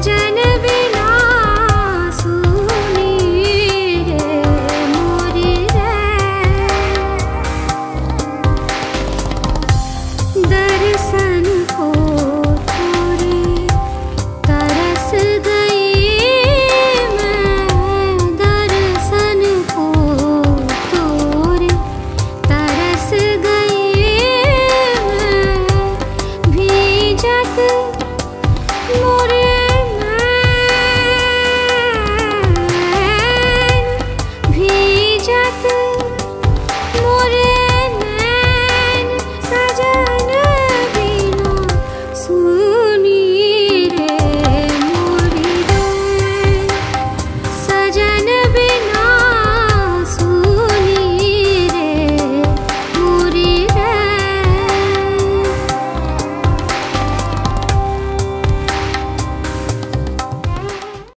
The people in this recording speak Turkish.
gece